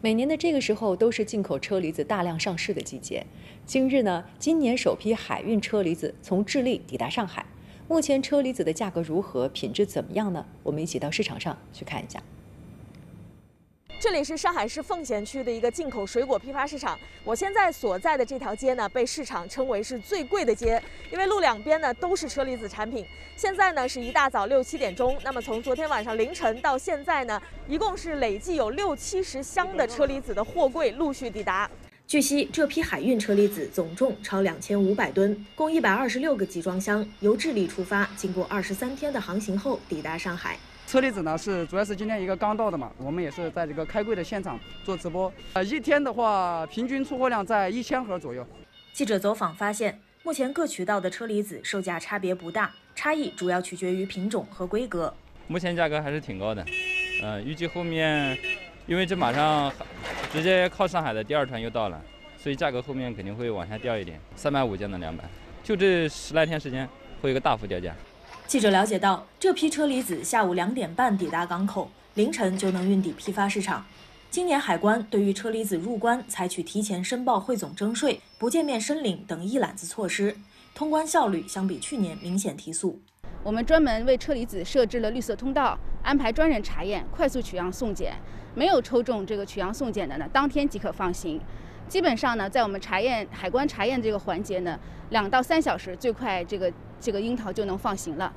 每年的这个时候都是进口车厘子大量上市的季节。今日呢，今年首批海运车厘子从智利抵达上海。目前车厘子的价格如何，品质怎么样呢？我们一起到市场上去看一下。这里是上海市奉贤区的一个进口水果批发市场。我现在所在的这条街呢，被市场称为是最贵的街，因为路两边呢都是车厘子产品。现在呢是一大早六七点钟，那么从昨天晚上凌晨到现在呢，一共是累计有六七十箱的车厘子的货柜陆续抵达。据悉，这批海运车厘子总重超两千五百吨，共一百二十六个集装箱，由智利出发，经过二十三天的航行后抵达上海。车厘子呢是主要是今天一个刚到的嘛，我们也是在这个开柜的现场做直播。呃，一天的话，平均出货量在一千盒左右。记者走访发现，目前各渠道的车厘子售价差别不大，差异主要取决于品种和规格。目前价格还是挺高的，呃，预计后面，因为这马上直接靠上海的第二船又到了，所以价格后面肯定会往下掉一点，三百五降到两百，就这十来天时间会有个大幅掉价。记者了解到，这批车厘子下午两点半抵达港口，凌晨就能运抵批发市场。今年海关对于车厘子入关采取提前申报汇总征税、不见面申领等一揽子措施，通关效率相比去年明显提速。我们专门为车厘子设置了绿色通道，安排专人查验、快速取样送检，没有抽中这个取样送检的呢，当天即可放行。基本上呢，在我们查验海关查验这个环节呢，两到三小时最快这个。这个樱桃就能放行了。